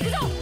行动。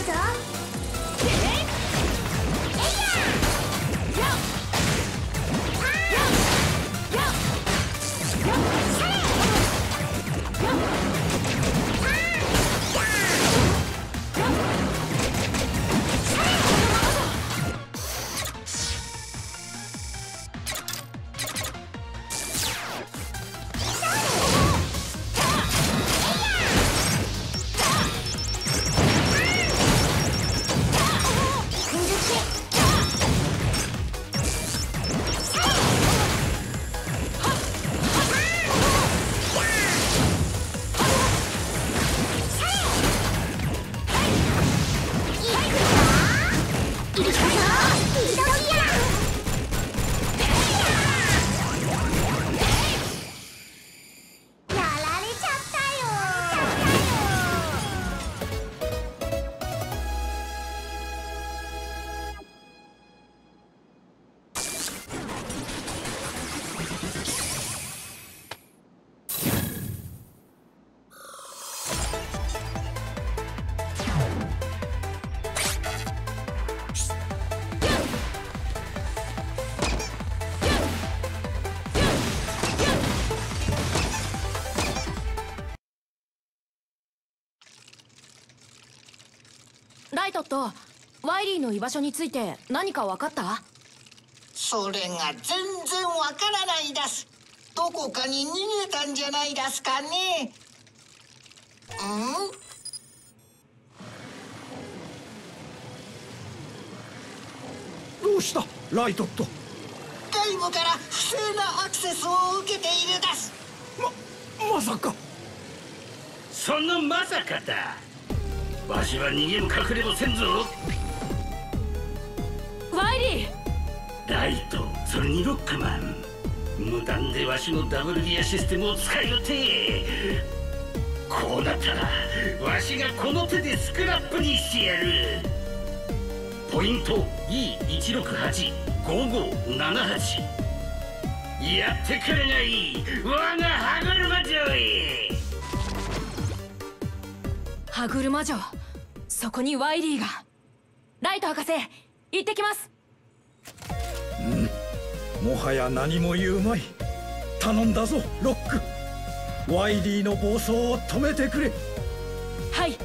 うぞ。イトとワイリーの居場所について何か分かった？それが全然わからないです。どこかに逃げたんじゃないですかね。うん？どうした？ライトット外部から不正なアクセスを受けているです。ままさか。そのまさかだわしは逃げも隠れもせんぞ。ワイリー。ライトそれにロックマン無断でわしのダブルギアシステムを使いよって。こうなったらわしがこの手でスクラップにしてやる。ポイント E1685578 やってくれない我が歯車城へ歯車城。そこにワイリーが。ライト博士行ってきます。もはや何も言うまい。頼んだぞロック。ワイリーの暴走を止めてくれ。はい